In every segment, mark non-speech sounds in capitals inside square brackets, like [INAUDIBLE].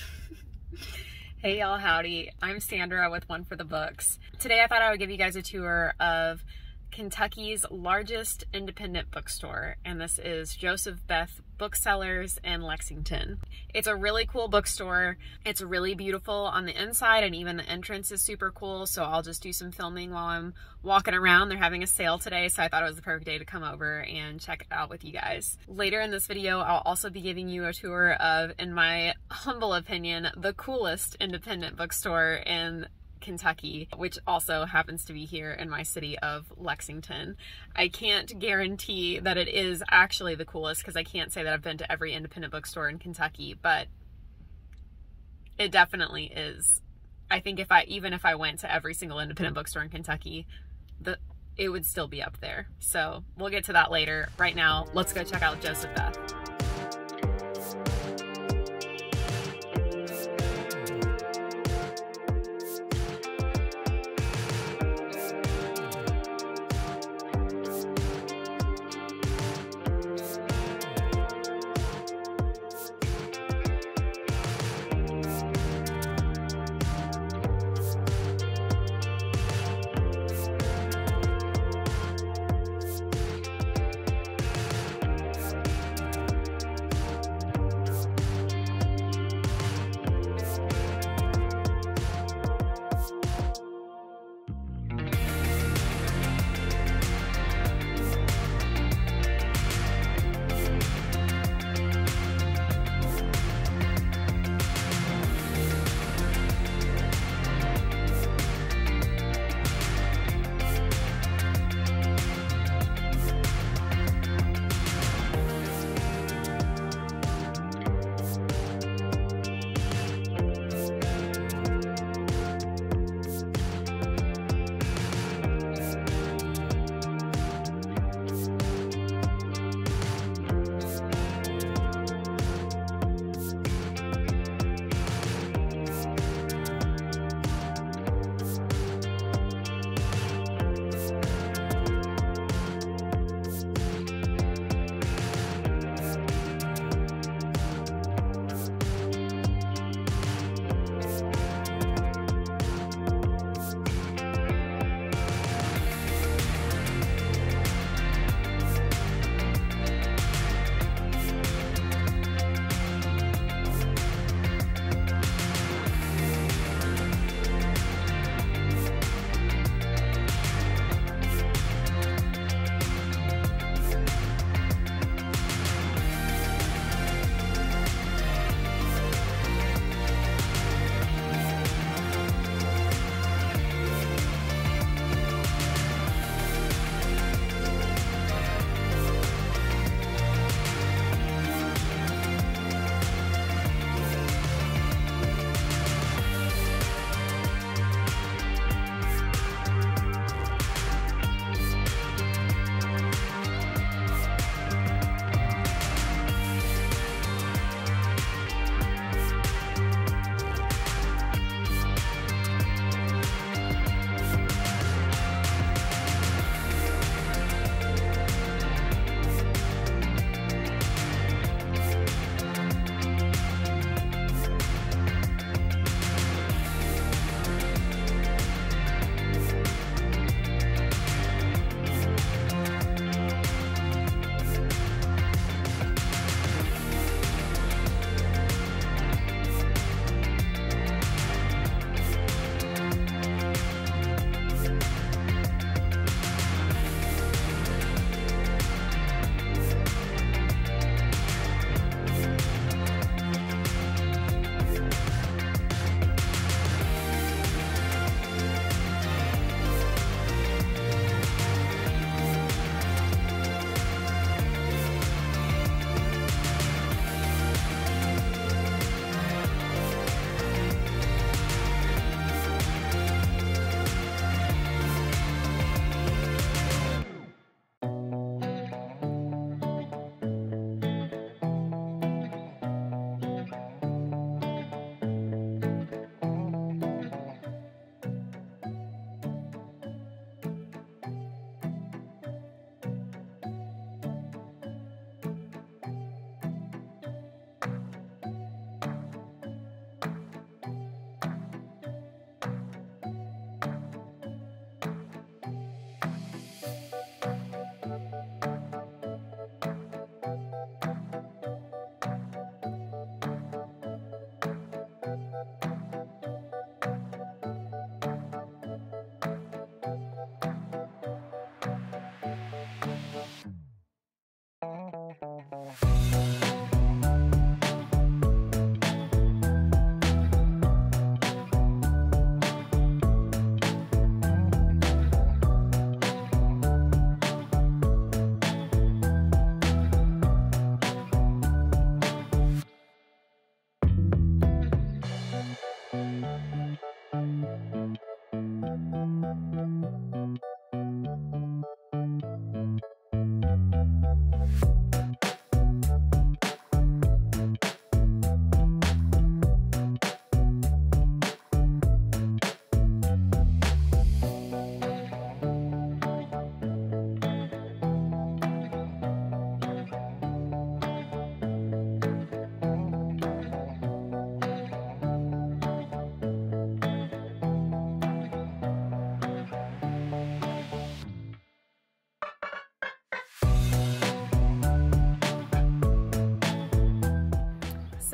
[LAUGHS] Hey y'all, howdy. I'm Sandra with One for the Books. Today I thought I would give you guys a tour of Kentucky's largest independent bookstore, and this is Joseph Beth Booksellers in Lexington. It's a really cool bookstore. It's really beautiful on the inside, and even the entrance is super cool. So I'll just do some filming while I'm walking around. They're having a sale today, so I thought it was the perfect day to come over and check it out with you guys. Later in this video, I'll also be giving you a tour of, in my [LAUGHS] humble opinion, the coolest independent bookstore in Kentucky, which also happens to be here in my city of Lexington. I can't guarantee that it is actually the coolest because I can't say that I've been to every independent bookstore in Kentucky, but it definitely is. I think if I even if I went to every single independent bookstore in Kentucky, the it would still be up there. So we'll get to that later. Right now, let's go check out Joseph Beth.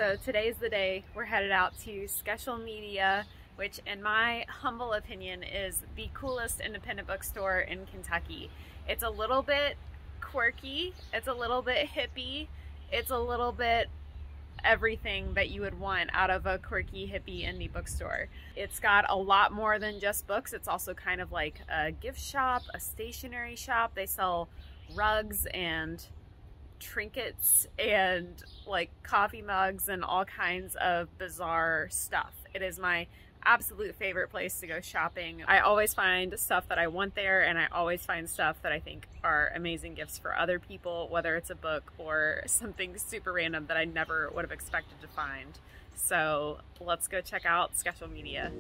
So today's the day we're headed out to Sqecial Media, which in my humble opinion is the coolest independent bookstore in Kentucky. It's a little bit quirky, it's a little bit hippie, it's a little bit everything that you would want out of a quirky hippie indie bookstore. It's got a lot more than just books. It's also kind of like a gift shop, a stationery shop. They sell rugs and trinkets and like coffee mugs and all kinds of bizarre stuff. It is my absolute favorite place to go shopping. I always find stuff that I want there and I always find stuff that I think are amazing gifts for other people, whether it's a book or something super random that I never would have expected to find. So let's go check out Sqecial Media.